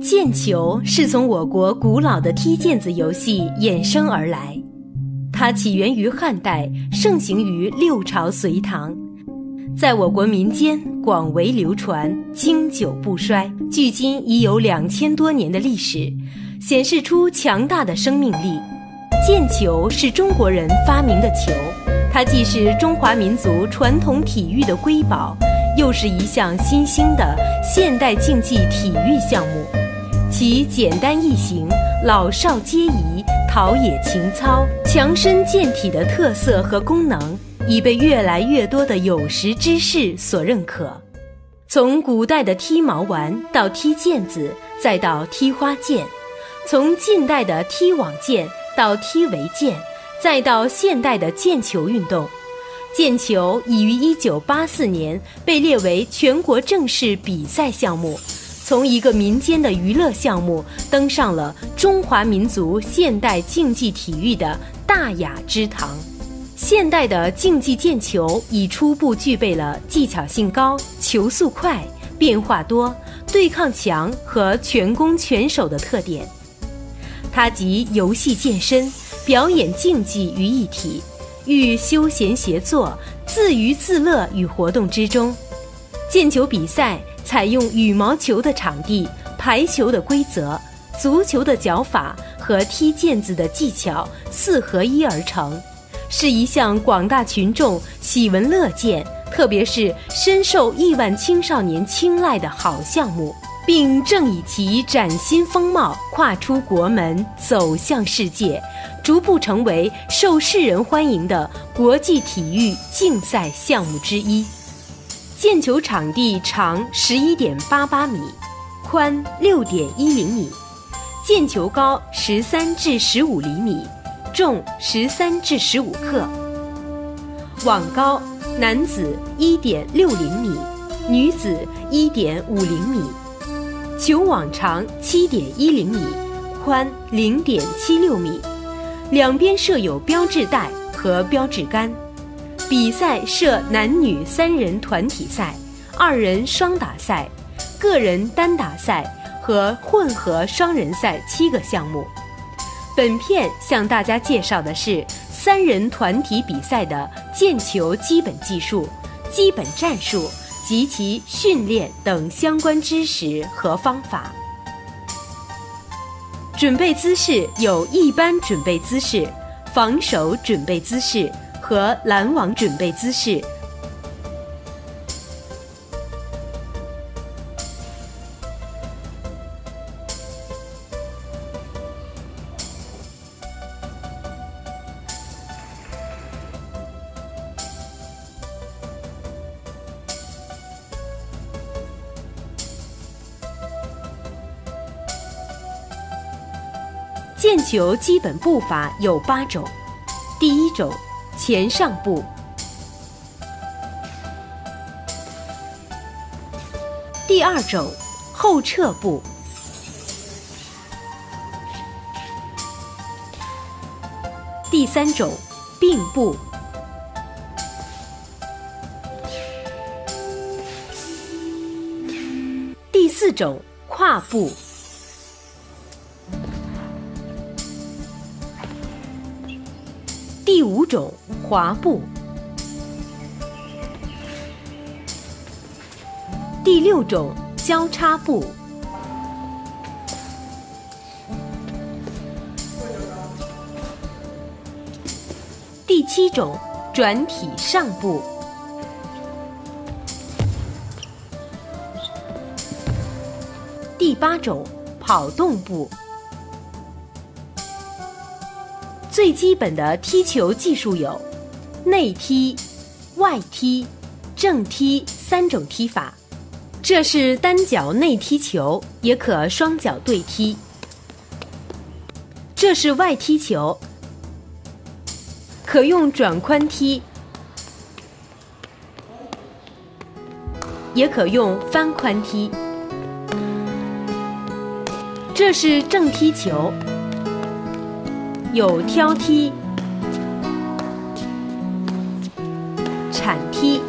毽球是从我国古老的踢毽子游戏衍生而来，它起源于汉代，盛行于六朝隋唐，在我国民间广为流传，经久不衰，距今已有两千多年的历史，显示出强大的生命力。毽球是中国人发明的球，它既是中华民族传统体育的瑰宝。又是一项新兴的现代竞技体育项目，其简单易行、老少皆宜、陶冶情操、强身健体的特色和功能，已被越来越多的有识之士所认可。从古代的踢毛丸到踢毽子，再到踢花毽；从近代的踢网毽到踢围毽，再到现代的毽球运动。毽球已于1984年被列为全国正式比赛项目，从一个民间的娱乐项目登上了中华民族现代竞技体育的大雅之堂。现代的竞技毽球已初步具备了技巧性高、球速快、变化多、对抗强和全攻全守的特点。它集游戏健身、表演竞技于一体。寓休闲协作、自娱自乐于活动之中。毽球比赛采用羽毛球的场地、排球的规则、足球的脚法和踢毽子的技巧四合一而成，是一项广大群众喜闻乐见，特别是深受亿万青少年青睐的好项目，并正以其崭新风貌跨出国门，走向世界。逐步成为受世人欢迎的国际体育竞赛项目之一。毽球场地长十一点八八米，宽六点一零米，毽球高十三至十五厘米，重十三至十五克。网高男子一点六零米，女子一点五零米。球网长七点一零米，宽零点七六米。两边设有标志带和标志杆，比赛设男女三人团体赛、二人双打赛、个人单打赛和混合双人赛七个项目。本片向大家介绍的是三人团体比赛的毽球基本技术、基本战术及其训练等相关知识和方法。准备姿势有一般准备姿势、防守准备姿势和拦网准备姿势。毽球基本步法有八种：第一种，前上步；第二种，后撤步；第三种，并步；第四种，跨步。种滑步，第六种交叉步，第七种转体上步，第八种跑动步。最基本的踢球技术有内踢、外踢、正踢三种踢法。这是单脚内踢球，也可双脚对踢。这是外踢球，可用转宽踢，也可用翻宽踢。这是正踢球。有挑踢、铲踢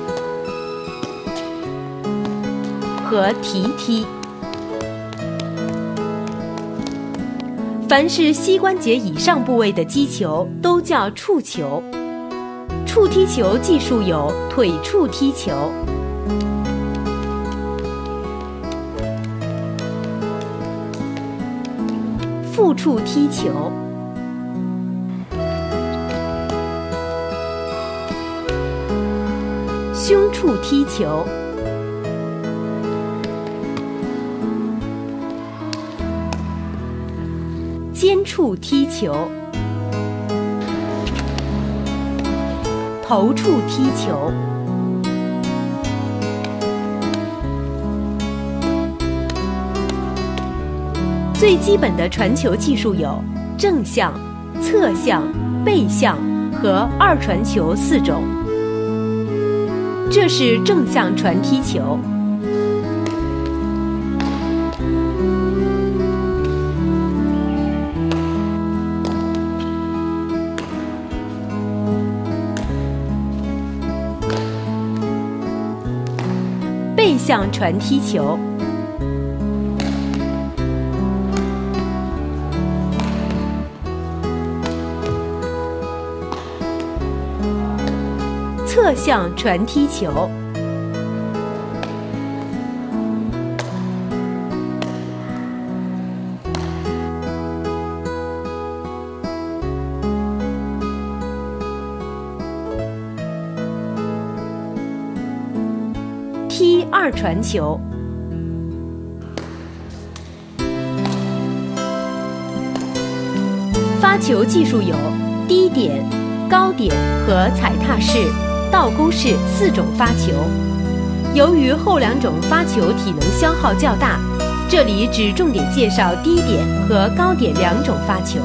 和提踢。凡是膝关节以上部位的击球都叫触球。触踢球技术有腿触踢球、腹触踢球、胸处踢球。肩处踢球，头处踢球，最基本的传球技术有正向、侧向、背向和二传球四种。这是正向传踢球。背向传踢球，侧向传踢球。踢二传球，发球技术有低点、高点和踩踏式、倒钩式四种发球。由于后两种发球体能消耗较大，这里只重点介绍低点和高点两种发球。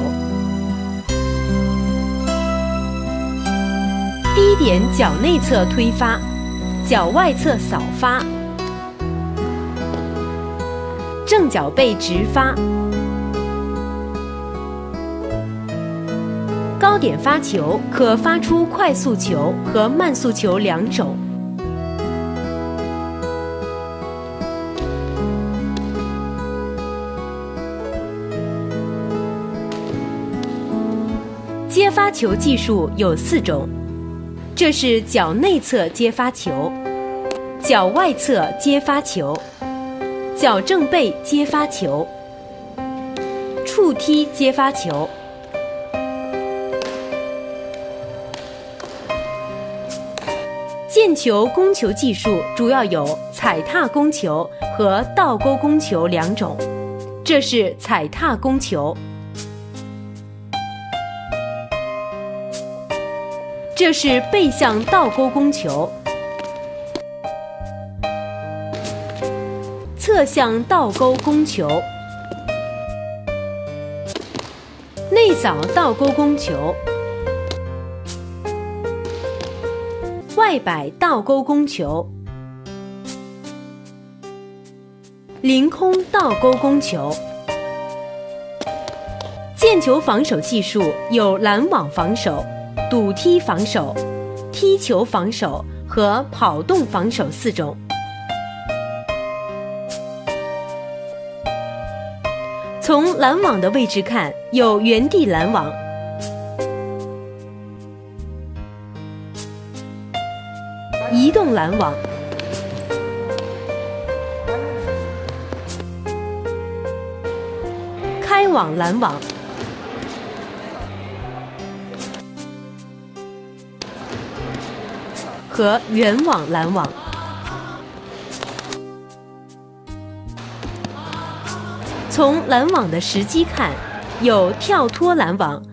低点脚内侧推发。脚外侧扫发，正脚背直发，点发球可发出快速球和慢速球两种。接发球技术有四种。这是脚内侧接发球，脚外侧接发球，脚正背接发球，触踢接发球。毽球攻球技术主要有踩踏攻球和倒钩攻球两种。这是踩踏攻球。这是背向倒钩攻球，侧向倒钩攻球，内扫倒钩攻球，外摆倒钩攻球，凌空倒钩攻球。毽球防守技术有拦网防守。堵踢防守、踢球防守和跑动防守四种。从拦网的位置看，有原地拦网、移动拦网、开网拦网。和圆网拦网。从拦网的时机看，有跳脱拦网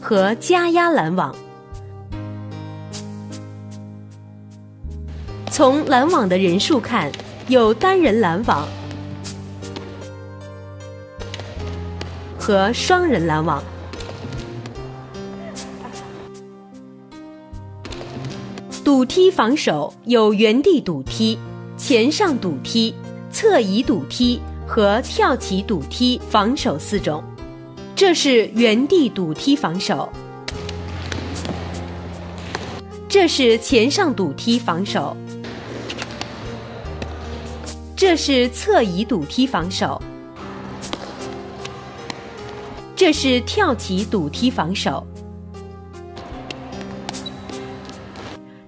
和加压拦网。从拦网的人数看，有单人拦网和双人拦网。堵踢防守有原地堵踢、前上堵踢、侧移堵踢和跳起堵踢防守四种。这是原地堵踢防守，这是前上堵踢防守，这是侧移堵踢防守，这是跳起堵踢防守。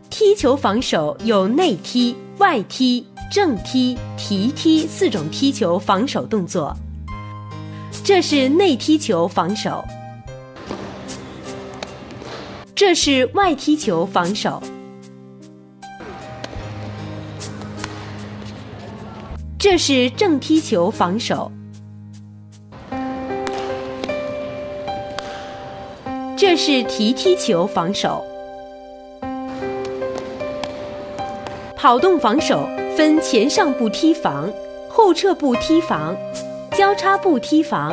踢球防守有内踢、外踢、正踢、提踢四种踢球防守动作。这是内踢球防守。这是外踢球防守。这是正踢球防守。这是提踢球防守。跑动防守分前上步踢防、后撤步踢防、交叉步踢防、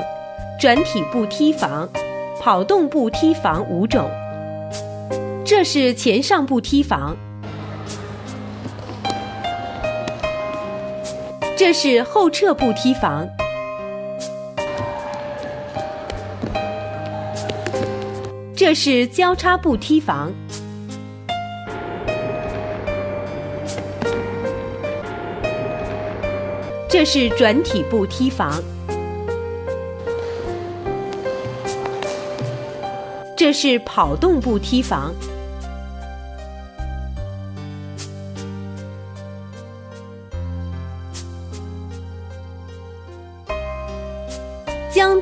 转体步踢防、跑动步踢防五种。这是前上步踢防。这是后撤步踢防，这是交叉步踢防，这是转体步踢防，这是跑动步踢防。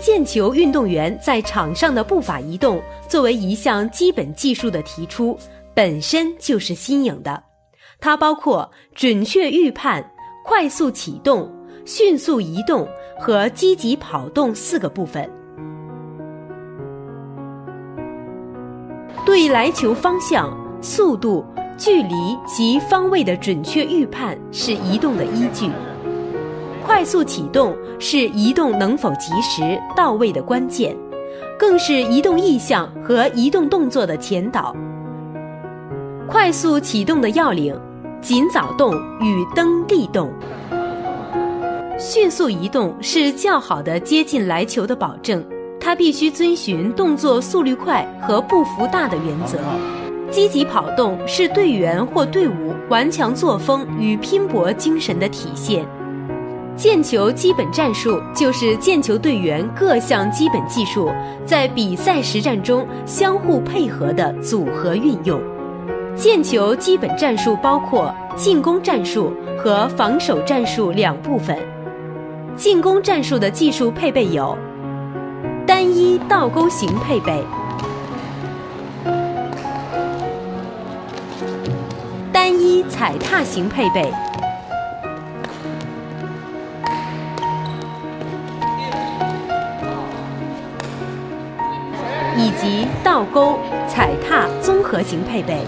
毽球运动员在场上的步伐移动作为一项基本技术的提出，本身就是新颖的。它包括准确预判、快速启动、迅速移动和积极跑动四个部分。对来球方向、速度、距离及方位的准确预判是移动的依据。快速启动是移动能否及时到位的关键，更是移动意向和移动动作的前导。快速启动的要领：尽早动与蹬地动。迅速移动是较好的接近来球的保证，它必须遵循动作速率快和步幅大的原则。积极跑动是队员或队伍顽强作风与拼搏精神的体现。毽球基本战术就是毽球队员各项基本技术在比赛实战中相互配合的组合运用。毽球基本战术包括进攻战术和防守战术两部分。进攻战术的技术配备有：单一倒钩型配备、单一踩踏型配备。以及倒钩、踩踏综合型配备。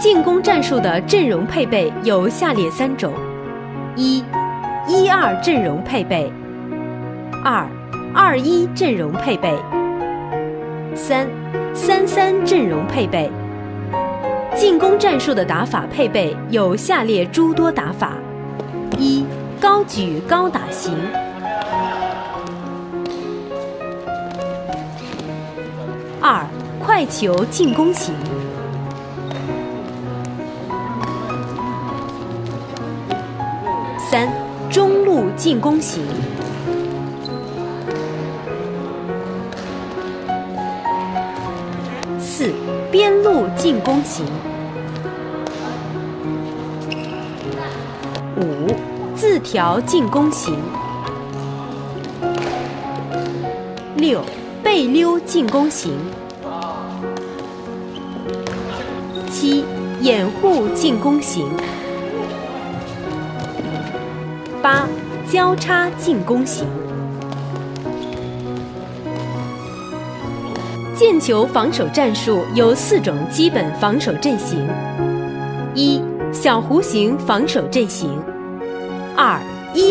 进攻战术的阵容配备有下列三种：一、一二阵容配备；二、二一阵容配备；三、三三阵容配备。进攻战术的打法配备有下列诸多打法。一高举高打型，二快球进攻型，三中路进攻型，四边路进攻型。条进攻型，六背溜进攻型，七掩护进攻型，八交叉进攻型。毽球防守战术有四种基本防守阵型：一。小弧形防守阵型，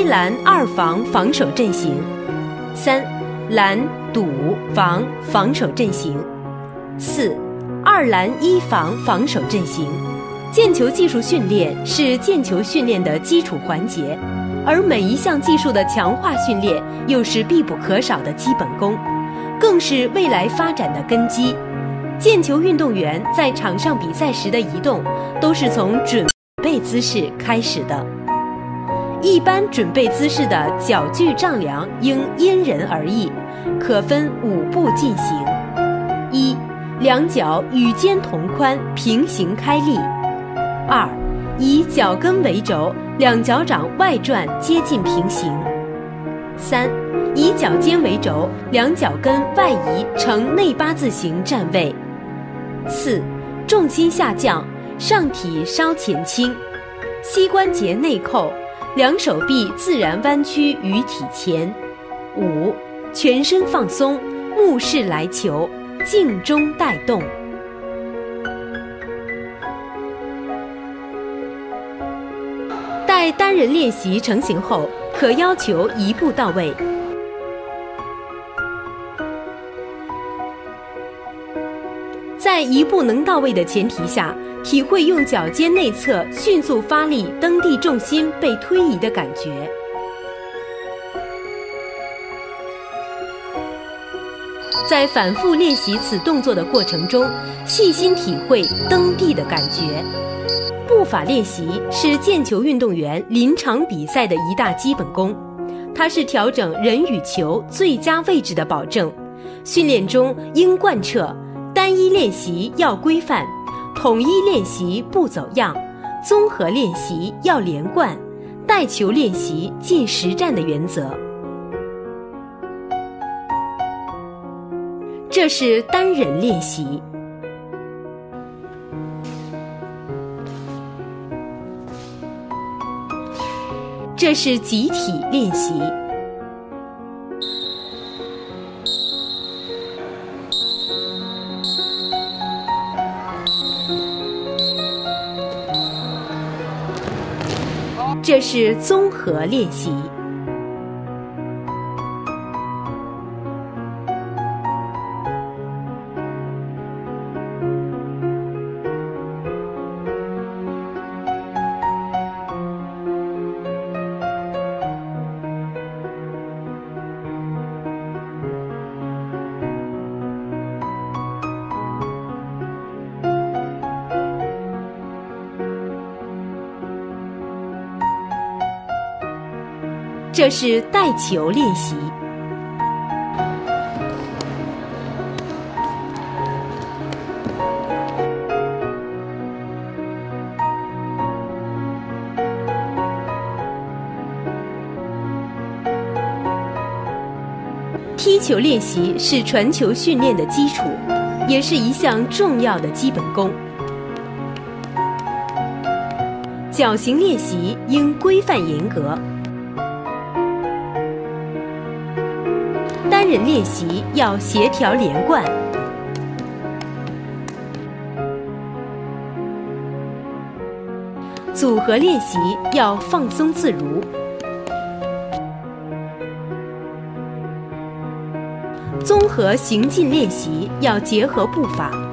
拦二防防守阵型，三拦堵防防守阵型，四二拦一防防守阵型。毽球技术训练是毽球训练的基础环节，而每一项技术的强化训练又是必不可少的基本功，更是未来发展的根基。毽球运动员在场上比赛时的移动，都是从准。备姿势开始的。一般准备姿势的脚距丈量应因人而异，可分五步进行：一、两脚与肩同宽，平行开立；二、以脚跟为轴，两脚掌外转接近平行；三、以脚尖为轴，两脚跟外移呈内八字形站位；四、重心下降，上体稍前倾，膝关节内扣。两手臂自然弯曲于体前，五，全身放松，目视来球，静中带动。待单人练习成型后，可要求一步到位。在一步能到位的前提下。体会用脚尖内侧迅速发力蹬地，重心被推移的感觉。在反复练习此动作的过程中，细心体会蹬地的感觉。步法练习是毽球运动员临场比赛的一大基本功，它是调整人与球最佳位置的保证。训练中应贯彻单一练习要规范。统一练习不走样，综合练习要连贯，带球练习进实战的原则。这是单人练习，这是集体练习。是综合练习。这是带球练习，踢球练习是传球训练的基础，也是一项重要的基本功。脚型练习应规范严格。单人练习要协调连贯，组合练习要放松自如，综合行进练习要结合步伐。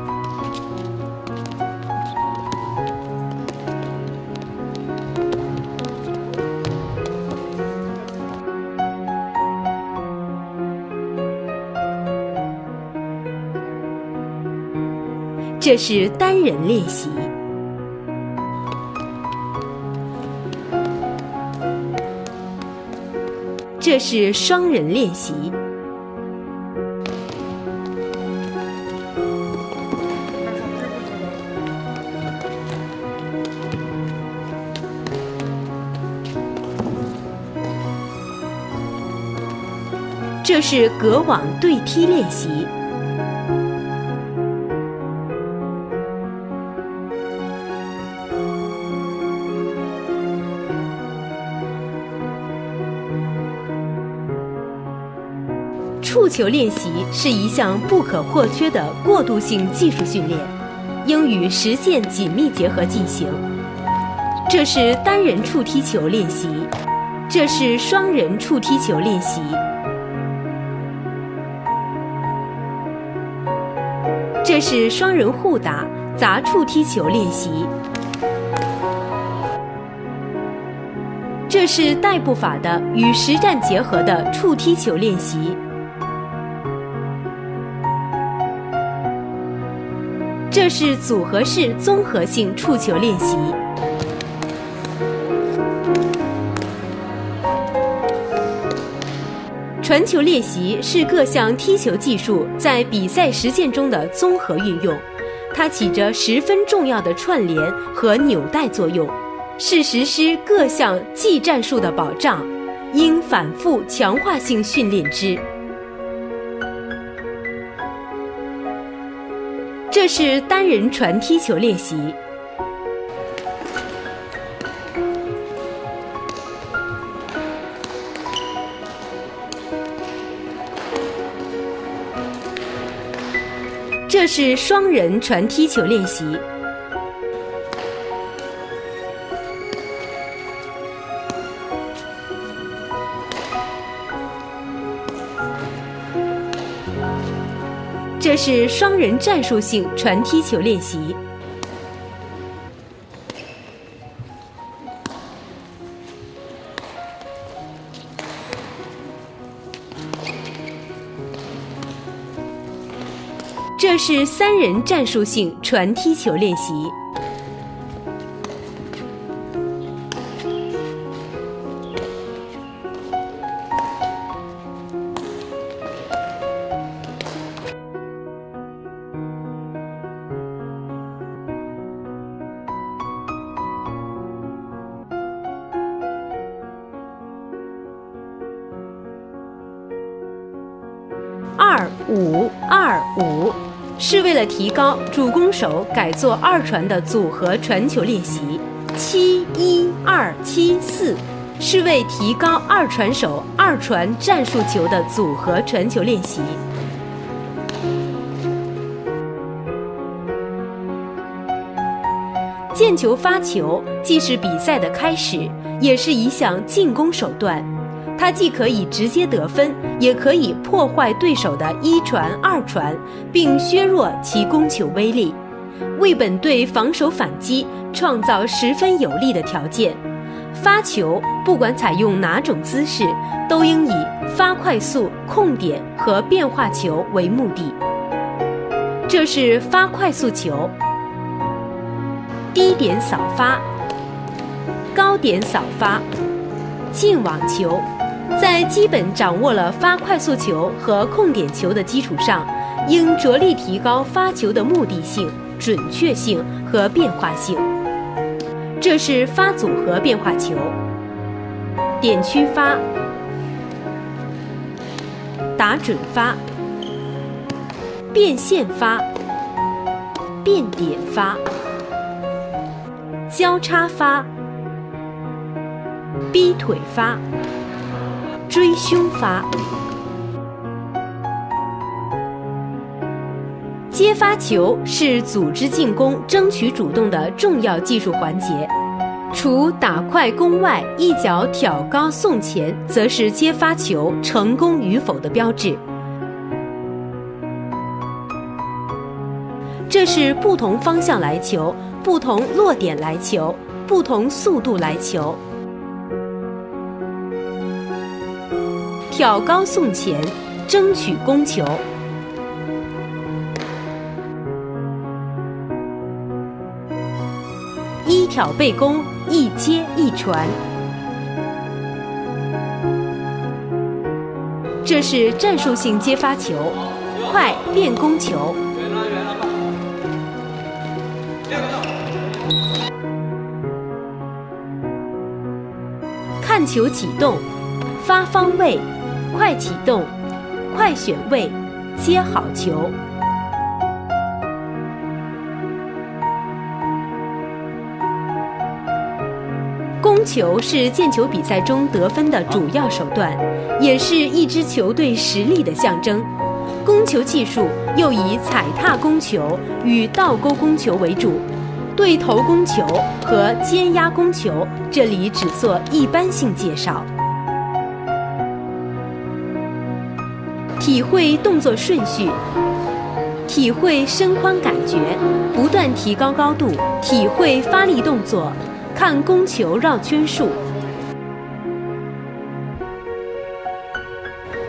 这是单人练习，这是双人练习，这是隔网对踢练习。球练习是一项不可或缺的过渡性技术训练，应与实践紧密结合进行。这是单人触踢球练习，这是双人触踢球练习，这是双人互打砸触踢球练习，这是带步法的与实战结合的触踢球练习。这是组合式综合性触球练习。传球练习是各项踢球技术在比赛实践中的综合运用它起着十分重要的串联和纽带作用是实施各项技战术的保障应反复强化性训练之。这是单人传踢球练习。这是双人传踢球练习。这是双人战术性传踢球练习。这是三人战术性传踢球练习。提高主攻手改做二传的组合传球练习，七一二七四是为提高二传手二传战术球的组合传球练习。毽球发球既是比赛的开始，也是一项进攻手段。它既可以直接得分，也可以破坏对手的一传、二传，并削弱其攻球威力，为本队防守反击创造十分有利的条件。发球不管采用哪种姿势，都应以发快速、控点和变化球为目的。这是发快速球，低点扫发，高点扫发，近网球。在基本掌握了发快速球和控点球的基础上，应着力提高发球的目的性、准确性和变化性。这是发组合变化球：点区发、打准发、变线发、变点发、交叉发、逼腿发。追凶发，接发球是组织进攻、争取主动的重要技术环节。除打快攻外，一脚挑高送前，则是接发球成功与否的标志。这是不同方向来球、不同落点来球、不同速度来球。挑高送前，争取攻球；一挑背攻，一接一传。这是战术性接发球，快变攻球。看球启动，发方位。快启动，快选位，接好球。攻球是毽球比赛中得分的主要手段，也是一支球队实力的象征。攻球技术又以踩踏攻球与倒钩攻球为主，对头攻球和肩压攻球，这里只做一般性介绍。体会动作顺序，体会身宽感觉，不断提高高度；体会发力动作，看攻球绕圈数；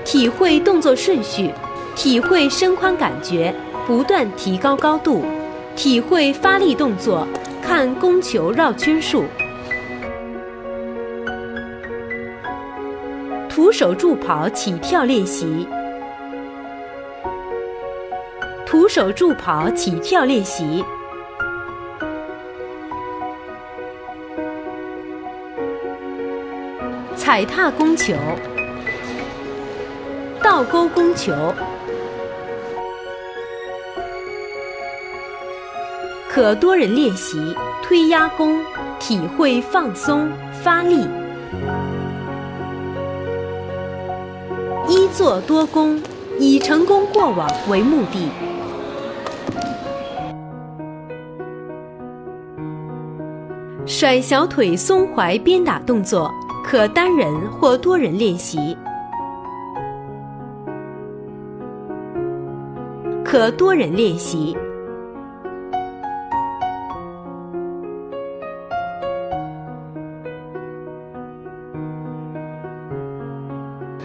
体会动作顺序，体会身宽感觉，不断提高高度；体会发力动作，看攻球绕圈数。徒手助跑起跳练习。徒手助跑起跳练习。踩踏攻球。倒钩攻球。可多人练习推压弓，体会放松发力。一做多功，以成功过网为目的。甩小腿松踝鞭打动作，可单人或多人练习。可多人练习。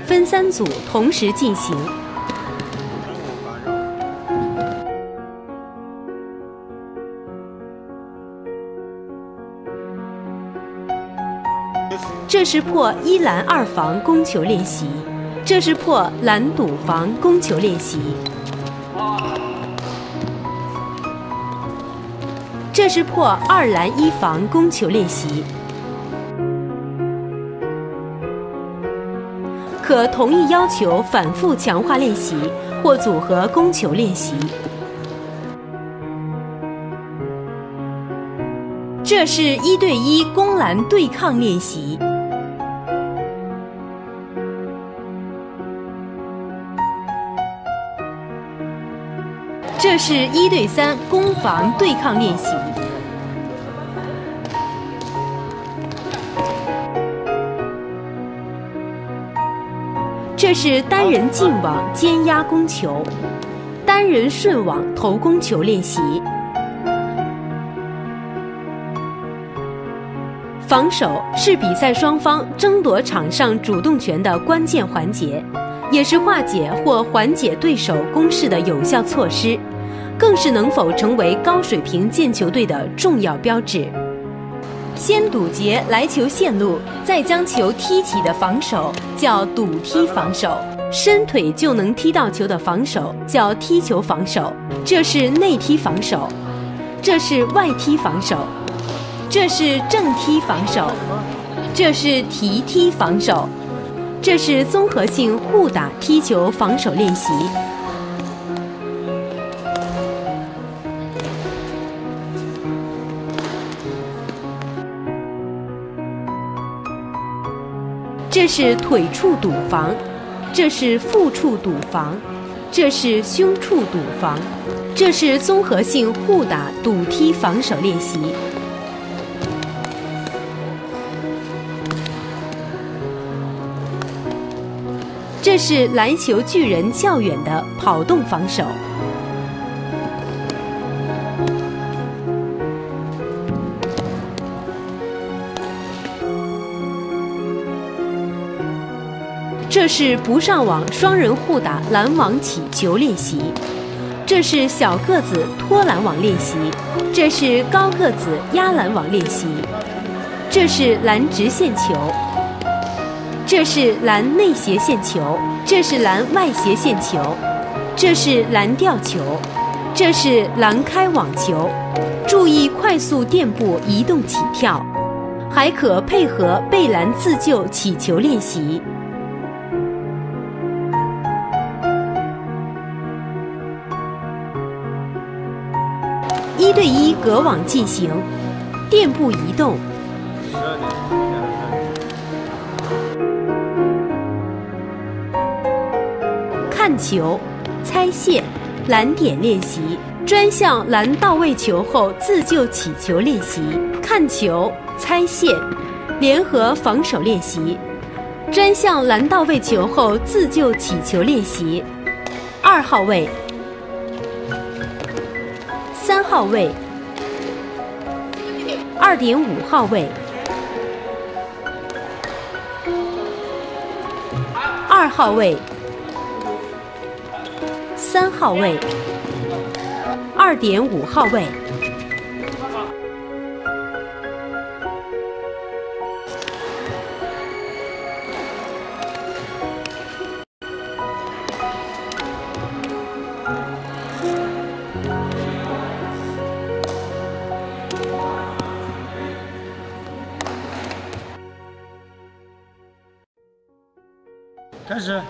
分三组同时进行。这是破一拦二防攻球练习，这是破拦堵防攻球练习，这是破二拦一防攻球练习。可同一要求反复强化练习或组合攻球练习。这是一对一攻篮对抗练习。这是一对三攻防对抗练习。这是单人进网肩压攻球，单人顺网投攻球练习。防守是比赛双方争夺场上主动权的关键环节，也是化解或缓解对手攻势的有效措施，更是能否成为高水平毽球队的重要标志。先堵截来球线路，再将球踢起的防守叫堵踢防守；伸腿就能踢到球的防守叫踢球防守。这是内踢防守，这是外踢防守，这是正踢防守，这是提踢防守，这是综合性互打踢球防守练习。这是腿处堵防，这是腹处堵防，这是胸处堵防，这是综合性互打堵踢防守练习。这是篮球巨人较远的跑动防守。这是不上网双人互打拦网起球练习，这是小个子拖拦网练习，这是高个子压拦网练习，这是拦直线球，这是拦内斜线球，这是拦外斜线球，这是拦吊球，这是拦开网球。注意快速垫步移动起跳，还可配合背拦自救起球练习。一对一隔网进行，垫步移动，看球、猜线、拦点练习，专项拦到位球后自救起球练习，看球、猜线、联合防守练习，专项拦到位球后自救起球练习，二号位。三号位，二点五号位，二号位，三号位二点五号位。开始。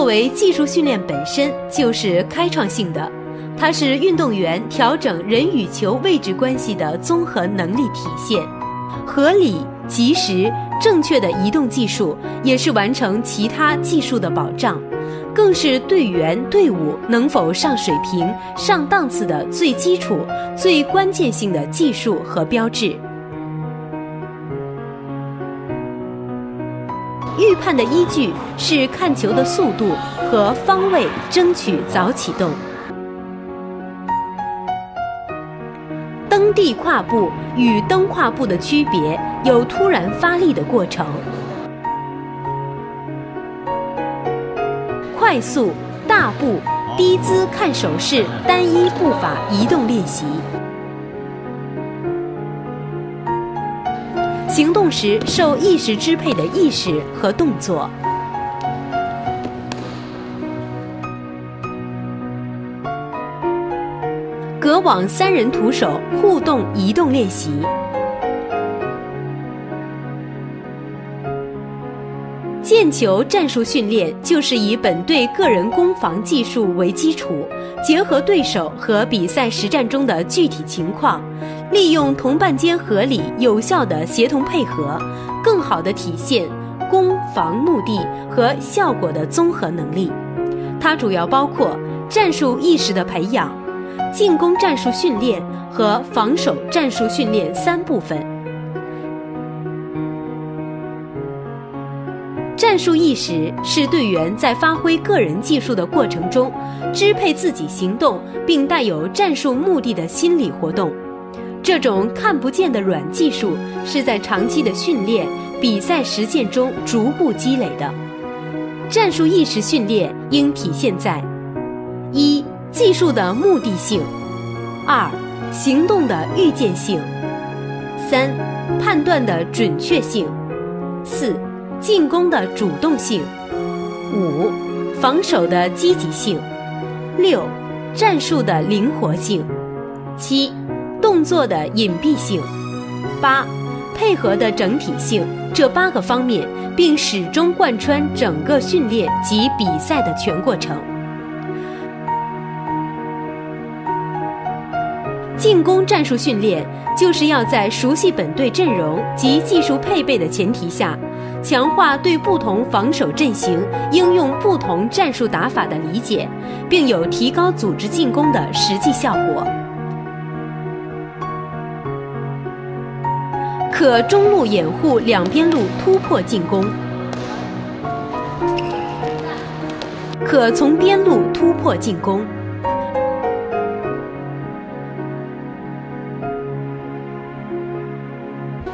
作为技术训练本身就是开创性的，它是运动员调整人与球位置关系的综合能力体现。合理、及时、正确的移动技术也是完成其他技术的保障，更是队员队伍能否上水平、上档次的最基础、最关键性的技术和标志。预判的依据是看球的速度和方位，争取早启动。蹬地跨步与蹬跨步的区别有突然发力的过程。快速、大步、低姿看手势、单一步法移动练习。行动时受意识支配的意识和动作。隔网三人徒手互动移动练习。毽球战术训练就是以本队个人攻防技术为基础，结合对手和比赛实战中的具体情况，利用同伴间合理有效的协同配合，更好地体现攻防目的和效果的综合能力。它主要包括战术意识的培养、进攻战术训练和防守战术训练三部分。战术意识是队员在发挥个人技术的过程中，支配自己行动并带有战术目的的心理活动。这种看不见的软技术是在长期的训练、比赛实践中逐步积累的。战术意识训练应体现在：一、技术的目的性；二、行动的预见性；三、判断的准确性；四。进攻的主动性，五，防守的积极性，六，战术的灵活性，七，动作的隐蔽性，八，配合的整体性。这八个方面，并始终贯穿整个训练及比赛的全过程。进攻战术训练就是要在熟悉本队阵容及技术配备的前提下。强化对不同防守阵型应用不同战术打法的理解，并有提高组织进攻的实际效果。可中路掩护两边路突破进攻，可从边路突破进攻。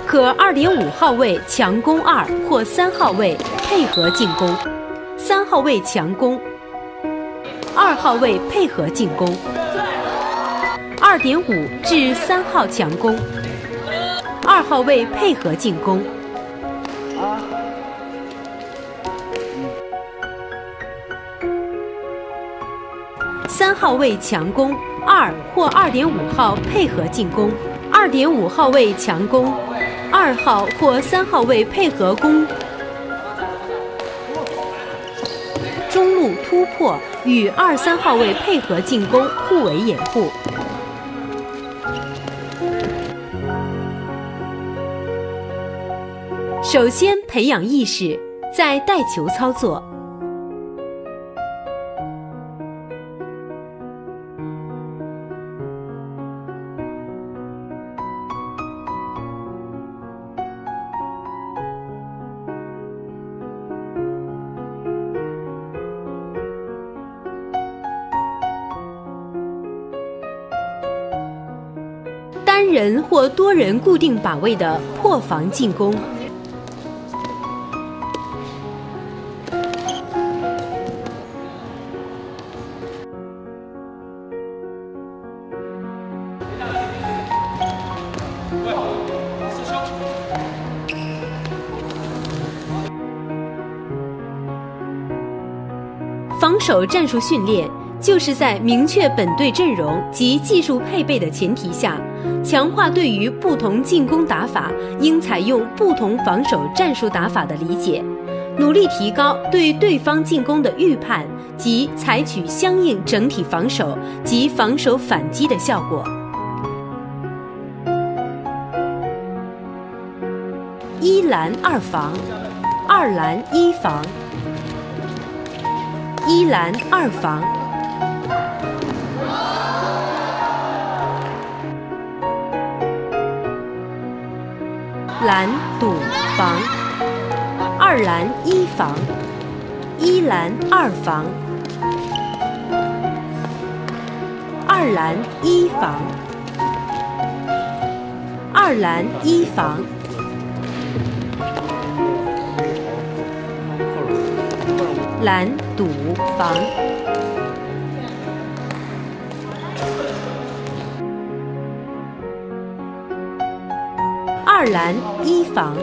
可二点五号位强攻二或三号位配合进攻，三号位强攻，二号位配合进攻。二点五至三号强攻，二号位配合进攻。三号位强攻二或二点五号配合进攻，二点五号位强攻。二号或三号位配合攻，中路突破与二三号位配合进攻，互为掩护。首先培养意识再带球操作。单人或多人固定靶位的破防进攻。手战术训练就是在明确本队阵容及技术配备的前提下，强化对于不同进攻打法应采用不同防守战术打法的理解，努力提高对对方进攻的预判及采取相应整体防守及防守反击的效果。一拦二防，二拦一防。一蓝二房，蓝赌房，二蓝一房，一蓝二房，二蓝一房。二蓝一房。拦堵防，二拦一防，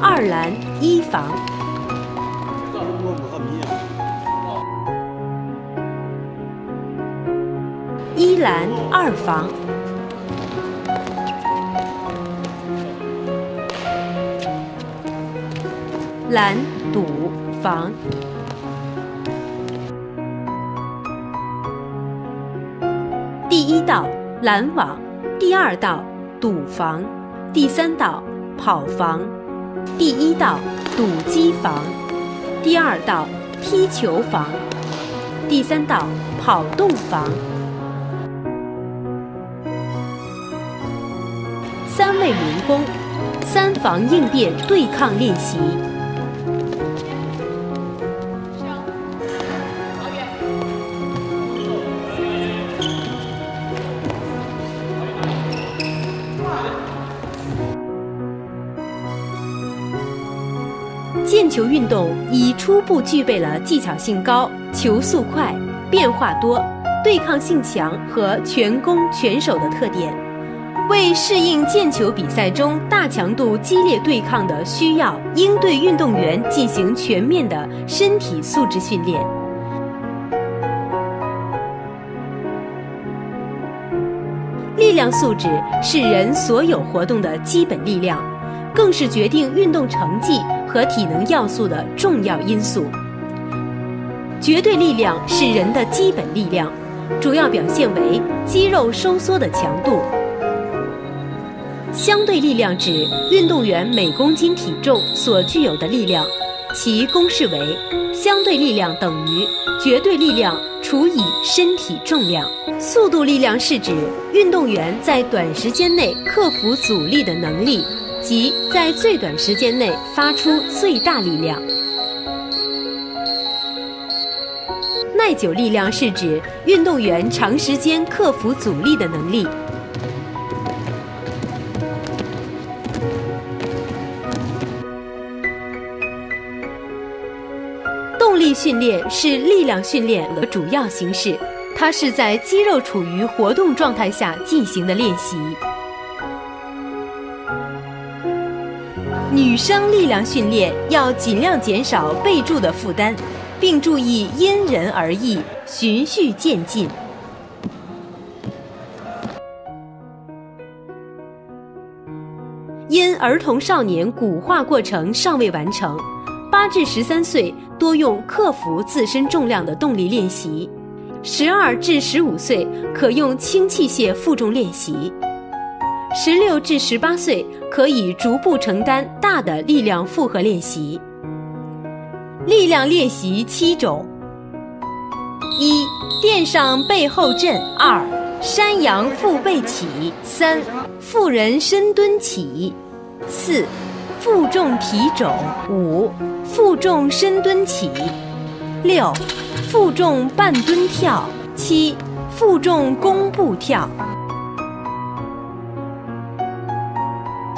二拦一防，一拦二防。拦堵防，第一道拦网，第二道堵防，第三道跑防，第一道堵击防，第二道踢球防，第三道跑动防，三位民工，三防应变对抗练习。球运动已初步具备了技巧性高、球速快、变化多、对抗性强和全攻全守的特点，为适应毽球比赛中大强度激烈对抗的需要，应对运动员进行全面的身体素质训练。力量素质是人所有活动的基本力量，更是决定运动成绩。和体能要素的重要因素。绝对力量是人的基本力量，主要表现为肌肉收缩的强度。相对力量指运动员每公斤体重所具有的力量，其公式为相对力量等于绝对力量除以身体重量。速度力量是指运动员在短时间内克服阻力的能力。即在最短时间内发出最大力量。耐久力量是指运动员长时间克服阻力的能力。动力训练是力量训练的主要形式，它是在肌肉处于活动状态下进行的练习。女生力量训练要尽量减少背柱的负担，并注意因人而异，循序渐进。因儿童少年骨化过程尚未完成，八至十三岁多用克服自身重量的动力练习；十二至十五岁可用轻器械负重练习。十六至十八岁可以逐步承担大的力量负荷练习。力量练习七种：一、垫上背后震；二、山羊腹背起；三、妇人深蹲起；四、负重提踵；五、负重深蹲起；六，负重半蹲跳；七，负重弓步跳。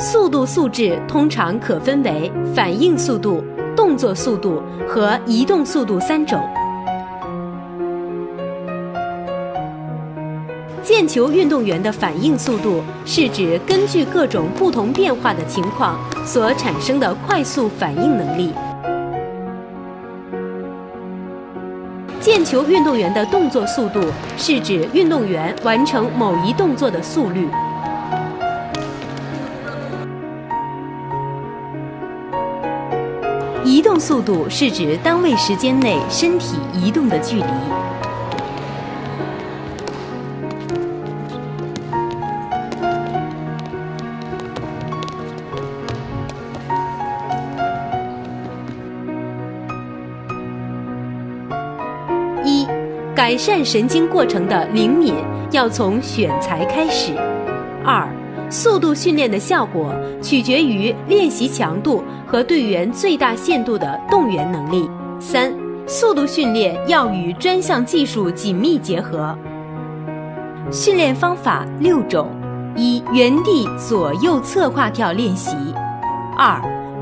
速度素质通常可分为反应速度、动作速度和移动速度三种。毽球运动员的反应速度是指根据各种不同变化的情况所产生的快速反应能力。毽球运动员的动作速度是指运动员完成某一动作的速率。移动速度是指单位时间内身体移动的距离。一、改善神经过程的灵敏要从选材开始。二、速度训练的效果取决于练习强度和队员最大限度的动员能力。三、速度训练要与专项技术紧密结合。训练方法六种：一、原地左右侧跨跳练习；二、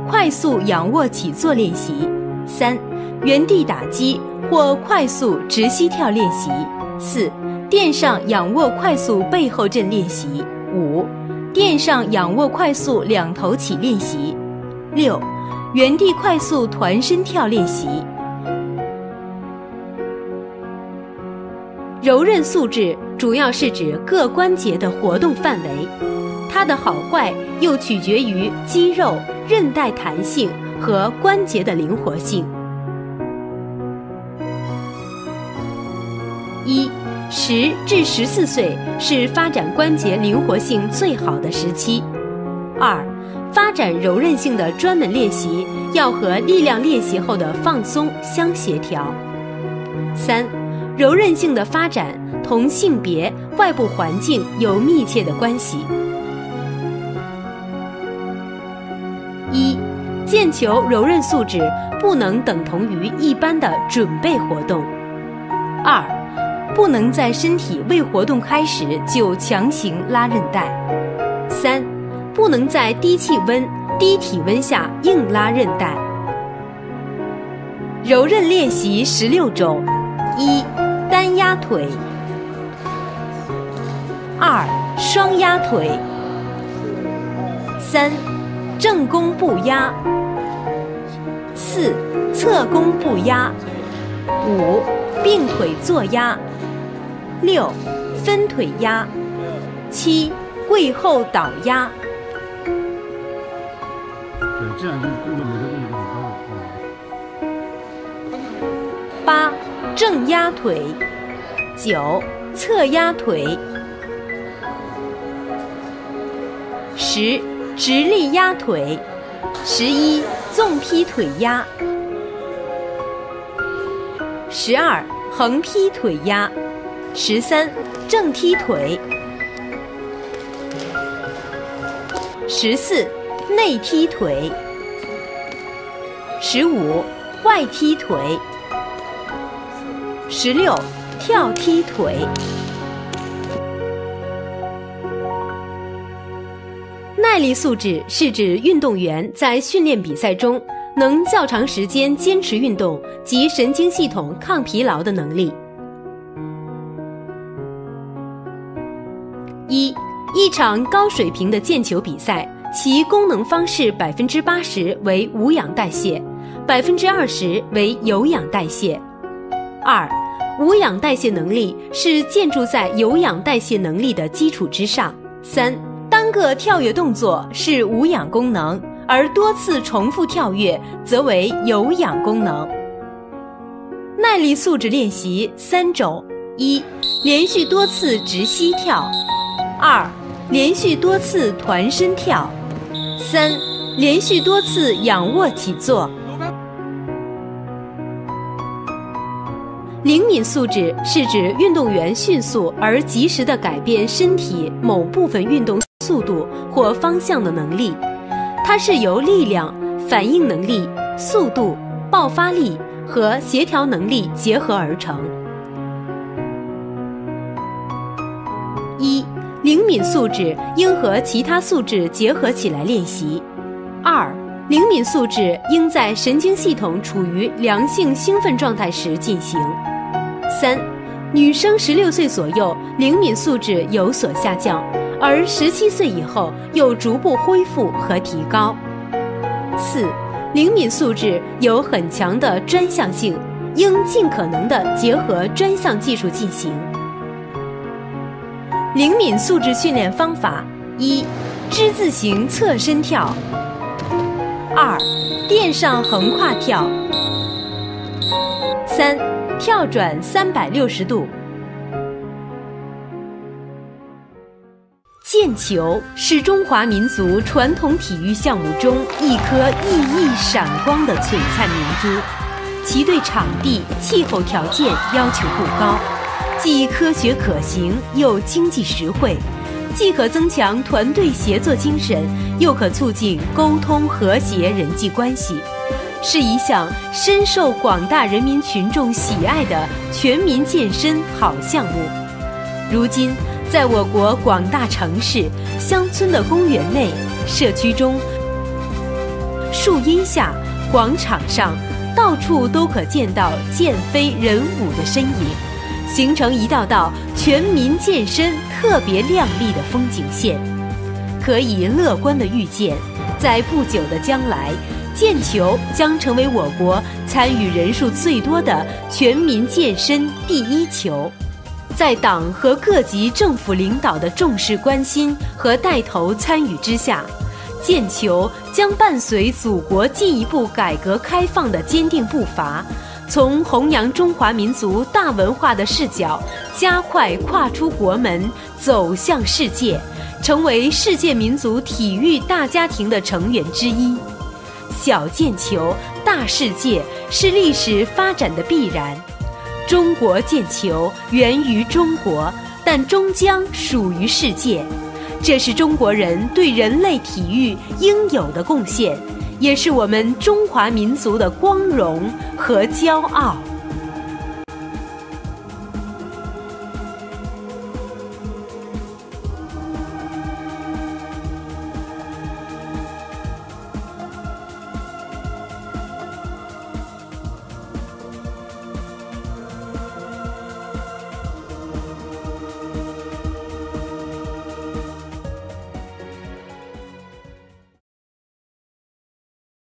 快速仰卧起坐练习；三、原地打击或快速直膝跳练习；四、垫上仰卧快速背后震练习；五、垫上仰卧快速两头起练习；六、原地快速团身跳练习。柔韧素质主要是指各关节的活动范围，它的好坏又取决于肌肉、韧带弹性和关节的灵活性。一、十至十四岁是发展关节灵活性最好的时期。二、发展柔韧性的专门练习要和力量练习后的放松相协调。三、柔韧性的发展同性别、外部环境有密切的关系。一、毽球柔韧素质不能等同于一般的准备活动。二、不能在身体未活动开始就强行拉韧带。三、不能在低气温、低体温下硬拉韧带。柔韧练习十六种：一、单压腿；二、双压腿；三、正弓步压；四、侧弓步压；五、并腿坐压；六、分腿压；七、跪后倒压。这样就。八、正压腿；九、侧压腿；十、直立压腿；十一、纵劈腿压；十二、横劈腿压；十三、正踢腿；十四、内踢腿；十五、外踢腿。十六，跳踢腿。耐力素质是指运动员在训练比赛中能较长时间坚持运动及神经系统抗疲劳的能力。一，一场高水平的毽球比赛，其功能方式百分之八十为无氧代谢，百分之二十为有氧代谢。二，无氧代谢能力是建筑在有氧代谢能力的基础之上。三，单个跳跃动作是无氧功能，而多次重复跳跃则为有氧功能。耐力素质练习三种：一，连续多次直膝跳；二，连续多次团身跳；三，连续多次仰卧起坐。灵敏素质是指运动员迅速而及时地改变身体某部分运动速度或方向的能力，它是由力量、反应能力、速度、爆发力和协调能力结合而成。一、灵敏素质应和其他素质结合起来练习。二、灵敏素质应在神经系统处于良性兴奋状态时进行。三、女生十六岁左右灵敏素质有所下降，而十七岁以后又逐步恢复和提高。四、灵敏素质有很强的专项性，应尽可能的结合专项技术进行。灵敏素质训练方法：一、之字形侧身跳；二、垫上横跨跳；三、跳转三百六十度。毽球是中华民族传统体育项目中一颗熠熠闪光的璀璨明珠，其对场地、气候条件要求不高。既科学可行又经济实惠，既可增强团队协作精神，又可促进沟通和谐人际关系，是一项深受广大人民群众喜爱的全民健身好项目。如今，在我国广大城市、乡村的公园内、社区中、树荫下、广场上，到处都可见到健飞人舞的身影。形成一道道全民健身特别亮丽的风景线，可以乐观地预见，在不久的将来，毽球将成为我国参与人数最多的全民健身第一球。在党和各级政府领导的重视关心和带头参与之下，毽球将伴随祖国进一步改革开放的坚定步伐。从弘扬中华民族大文化的视角，加快跨出国门，走向世界，成为世界民族体育大家庭的成员之一。小毽球，大世界是历史发展的必然。中国毽球源于中国，但终将属于世界。这是中国人对人类体育应有的贡献。也是我们中华民族的光荣和骄傲。